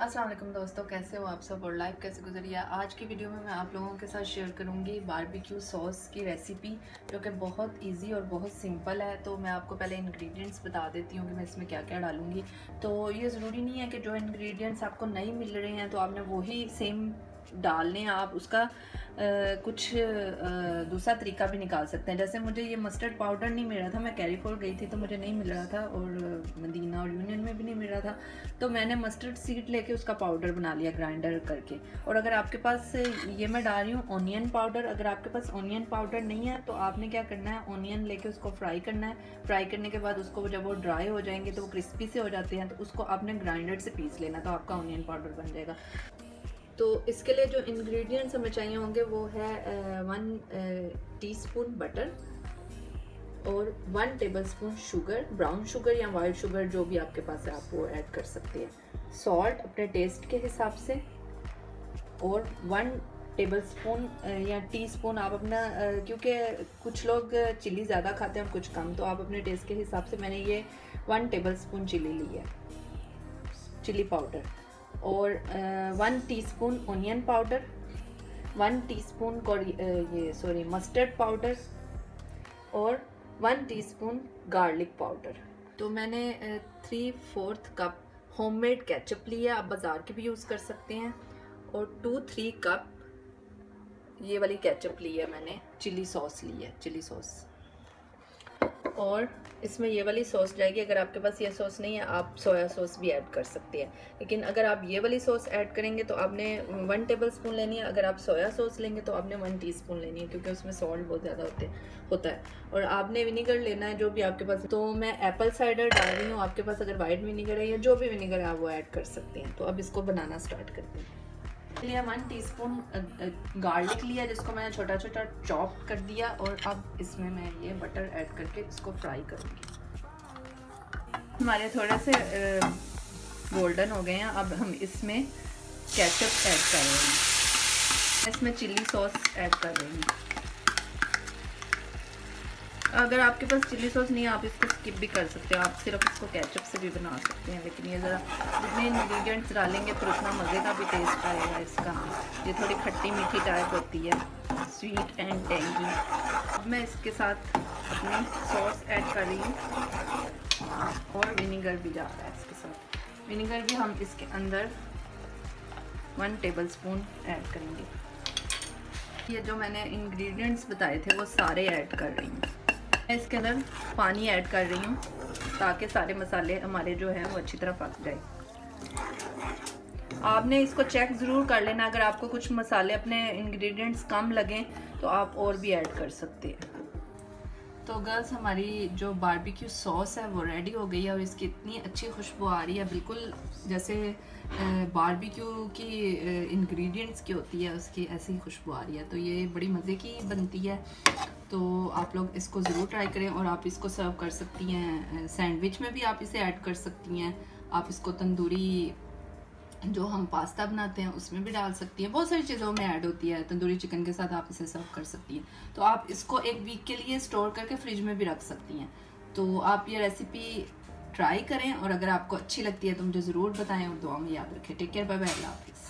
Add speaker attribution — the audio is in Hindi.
Speaker 1: असलम दोस्तों, कैसे हो आप सब और लाइफ कैसे गुजरी है आज की वीडियो में मैं आप लोगों के साथ शेयर करूँगी बारबेक्यू सॉस की रेसिपी जो कि बहुत इजी और बहुत सिंपल है। तो मैं आपको पहले इंग्रेडिएंट्स बता देती हूँ कि मैं इसमें क्या क्या डालूँगी। तो ये ज़रूरी नहीं है कि जो इंग्रेडिएंट्स आपको नहीं मिल रहे हैं तो आपने वही सेम डाल लें आप उसका आ, कुछ दूसरा तरीका भी निकाल सकते हैं। जैसे मुझे ये मस्टर्ड पाउडर नहीं मिल रहा था मैं कैरीफोर गई थी तो मुझे नहीं मिल रहा था और मदीना और यूनियन में भी नहीं मिल रहा था तो मैंने मस्टर्ड सीड लेके उसका पाउडर बना लिया ग्राइंडर करके। और अगर आपके पास ये मैं डाल रही हूँ ऑनियन पाउडर अगर आपके पास ऑनियन पाउडर नहीं है तो आपने क्या करना है ऑनियन लेके उसको फ्राई करना है। फ्राई करने के बाद उसको जब वो ड्राई हो जाएँगे तो वो क्रिस्पी से हो जाते हैं तो उसको आपने ग्राइंडर से पीस लेना तो आपका ऑनियन पाउडर बन जाएगा। तो इसके लिए जो इंग्रेडिएंट्स हमें चाहिए होंगे वो है वन टीस्पून बटर और one tablespoon sugar brown sugar या वाइट शुगर जो भी आपके पास है, आप वो ऐड कर सकते हैं। सॉल्ट अपने टेस्ट के हिसाब से और वन टेबल स्पून या टी स्पून आप अपना क्योंकि कुछ लोग चिली ज़्यादा खाते हैं और कुछ कम तो आप अपने टेस्ट के हिसाब से मैंने ये वन टेबल स्पून चिली ली है चिली पाउडर और one teaspoon onion powder one teaspoon ये सॉरी मस्टर्ड पाउडर और वन टीस्पून गार्लिक पाउडर तो मैंने three fourth cup homemade ketchup लिया, आप बाज़ार के भी यूज़ कर सकते हैं, और टू थ्री कप ये वाली केचप ली है मैंने चिली सॉस ली है चिली सॉस और इसमें ये वाली सॉस जाएगी। अगर आपके पास ये सॉस नहीं है, आप सोया सॉस भी ऐड कर सकते हैं। लेकिन अगर आप ये वाली सॉस ऐड करेंगे तो आपने वन टेबल स्पून लेनी है। अगर आप सोया सॉस लेंगे तो आपने वन टीस्पून लेनी है, क्योंकि उसमें सॉल्ट बहुत ज़्यादा होते, होता है। और आपने विनीगर लेना है, जो भी आपके पास तो मैं एप्पल साइडर डाल रही हूँ। आपके पास अगर वाइट विनीगर है या जो भी विनीगर है, आप वो ऐड कर सकते हैं। तो अब इसको बनाना स्टार्ट करते हैं। लिया वन टीस्पून गार्लिक लिया, जिसको मैंने छोटा छोटा चॉप कर दिया और अब इसमें मैं ये बटर ऐड करके इसको फ्राई करूँगी। हमारे थोड़े से गोल्डन हो गए हैं, अब हम इसमें केचप ऐड कर रहे हैं इसमें चिल्ली सॉस ऐड कर रही हूँ अगर आपके पास चिली सॉस नहीं है, आप इसको स्किप भी कर सकते हो। आप सिर्फ़ इसको केचप से भी बना सकते हैं, लेकिन ये ज़रा जितने इंग्रेडिएंट्स डालेंगे तो उतना मज़े का भी टेस्ट आएगा इसका। ये थोड़ी खट्टी मीठी टाइप होती है स्वीट एंड टेंगी अब मैं इसके साथ अपनी सॉस ऐड कर रही हूँ, और विनीगर भी जा रहा है इसके साथ। विनीगर भी हम इसके अंदर वन टेबल स्पून ऐड करेंगे। ये जो मैंने इंग्रेडिएंट्स बताए थे, वो सारे ऐड कर रही हूँ। मैं इसके अंदर पानी ऐड कर रही हूँ ताकि सारे मसाले हमारे जो हैं वो अच्छी तरह पक जाए। आपने इसको चेक ज़रूर कर लेना। अगर आपको कुछ मसाले अपने इंग्रेडिएंट्स कम लगें तो आप और भी ऐड कर सकते हैं। तो गर्ल्स हमारी जो बारबेक्यू सॉस है, वो रेडी हो गई है और इसकी इतनी अच्छी खुशबू आ रही है। बिल्कुल जैसे बारबेक्यू की इंग्रेडिएंट्स की होती है, उसकी ऐसी खुशबू आ रही है। तो ये बड़ी मज़े की बनती है। तो आप लोग इसको ज़रूर ट्राई करें और आप इसको सर्व कर सकती हैं सैंडविच में भी आप इसे ऐड कर सकती हैं। आप इसको तंदूरी, जो हम पास्ता बनाते हैं, उसमें भी डाल सकती हैं। बहुत सारी चीज़ों में ऐड होती है, तंदूरी चिकन के साथ आप इसे सर्व कर सकती हैं। तो आप इसको एक वीक के लिए स्टोर करके फ्रिज में भी रख सकती हैं। तो आप ये रेसिपी ट्राई करें और अगर आपको अच्छी लगती है तो मुझे ज़रूर बताएँ और दुआ में याद रखें। टेक केयर बाय बाय अल्लाह हाफिज़।